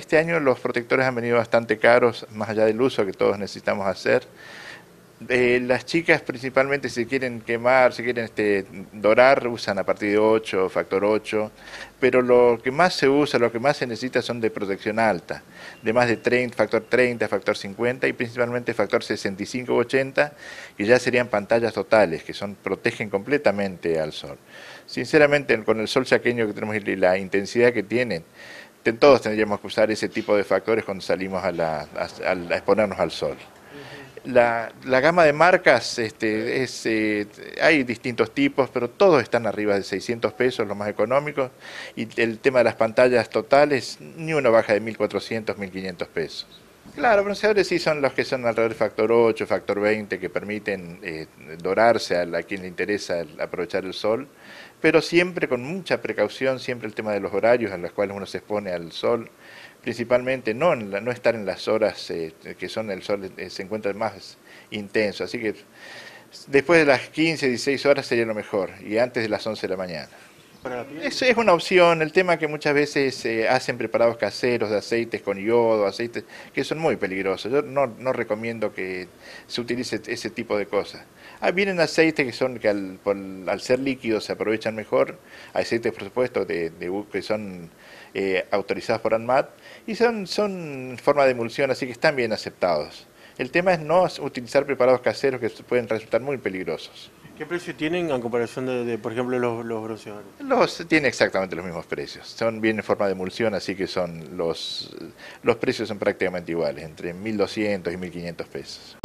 Este año los protectores han venido bastante caros, más allá del uso que todos necesitamos hacer. Eh, las chicas principalmente si quieren quemar, si quieren este, dorar, usan a partir de 8, factor 8, pero lo que más se usa, lo que más se necesita son de protección alta, de más de 30, factor 30, factor 50 y principalmente factor 65 o 80, que ya serían pantallas totales, que son protegen completamente al sol. Sinceramente, con el sol saqueño que tenemos y la intensidad que tienen, todos tendríamos que usar ese tipo de factores cuando salimos a, exponernos al sol. La, gama de marcas, este, es, eh, hay distintos tipos, pero todos están arriba de 600 pesos, los más económicos, y el tema de las pantallas totales, ni uno baja de 1.400, 1.500 pesos. Claro, bronceadores sí son los que son alrededor de factor 8, factor 20, que permiten eh, dorarse a, a quien le interesa aprovechar el sol, pero siempre con mucha precaución, siempre el tema de los horarios en los cuales uno se expone al sol, principalmente no, no estar en las horas eh, que son el sol eh, se encuentra más intenso, así que después de las 15, 16 horas sería lo mejor, y antes de las 11 de la mañana. Eso es una opción, el tema que muchas veces se hacen preparados caseros de aceites con yodo, aceites que son muy peligrosos. Yo no, no recomiendo que se utilice ese tipo de cosas. Ah, vienen aceites que son que al, al, ser líquidos se aprovechan mejor, aceites por supuesto de, de que son eh, autorizados por ANMAT y son, son forma de emulsión, así que están bien aceptados. El tema es no utilizar preparados caseros que pueden resultar muy peligrosos. ¿Qué precio tienen en comparación de, por ejemplo, los, los bronceadores? Los, tienen exactamente los mismos precios. Son bien en forma de emulsión, así que son los, los precios son prácticamente iguales, entre 1.200 y 1.500 pesos.